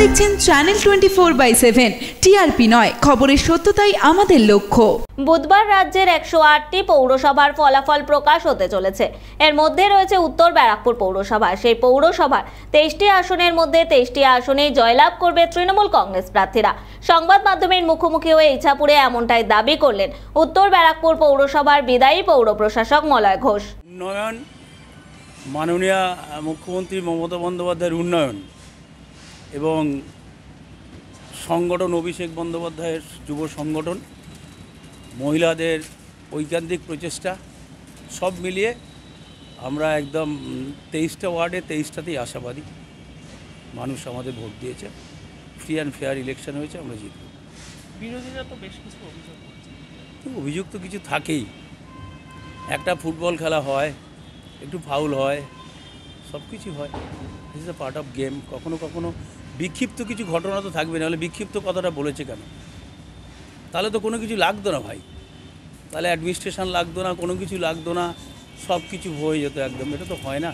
দেখছেন channel twenty four by seven TRP নয় খবরের সত্যতাই আমাদের লক্ষ্য। বুধবার রাজ্যের একশো আটটি পৌরসভার ফলাফল প্রকাশ হতে চলেছে। এর মধ্যে রয়েছে উত্তর ব্যারাকপুর পৌরসভা। সেই পৌরসভার তেইশটি আসনের মধ্যে তেইশটি আসনেই জয়লাভ করবে তৃণমূল কংগ্রেস প্রার্থীরা। সংবাদ মাধ্যমের মুখোমুখি হয়ে ইছাপুরে এমনটাই দাবি করলেন উত্তর ব্যারাকপুর পৌরসভার বিদায়ী পৌর প্রশাসক মলয় ঘোষ। উন্নয়ন মাননীয় মুখ্যমন্ত্রী মমতা বন্দ্যোপাধ্যায়ের উন্নয়ন। এবং সংগঠন অভিষেক বন্দ্যোপাধ্যায়ের যুব সংগঠন মহিলাদের ঐকান্তিক প্রচেষ্টা সব মিলিয়ে আমরা একদম তেইশটা ওয়ার্ডে তেইশটাতেই আশাবাদী। মানুষ আমাদের ভোট দিয়েছে। ফ্রি অ্যান্ড ফেয়ার ইলেকশন হয়েছে আমরা জিতব। বিরোধীরা তো বেশ কিছু অভিযোগ অভিযোগ তো কিছু থাকেই। একটা ফুটবল খেলা হয় একটু ফাউল হয় সব কিছু হয়। This is a part of game কখনো কখনো বিক্ষিপ্ত কিছু ঘটনা তো থাকবে, নাহলে বিক্ষিপ্ত কথাটা বলেছে কেন? তাহলে তো কোনো কিছু লাগতো না ভাই। তাহলে অ্যাডমিনিস্ট্রেশন লাগতো না, কোনো কিছু লাগতো না, সব কিছু হয়ে যেত একদম। এটা তো হয় না।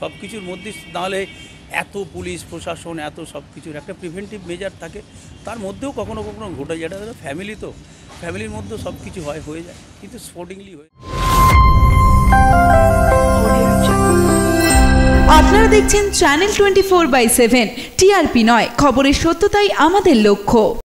সব কিছুর মধ্যে নাহলে এত পুলিশ, প্রশাসন, এত সব কিছুর একটা প্রিভেন্টিভ মেজার থাকে। তার মধ্যেও কখনো কখনো ঘটে যায়। এটা ফ্যামিলি তো। ফ্যামিলির মধ্যেও সব কিছু হয়, হয়ে যায়। কিন্তু স্পোর্টিংলি হয়ে আপনারা দেখছেন channel twenty four by seven TRP নয় খবরের সত্যতাই আমাদের লক্ষ্য।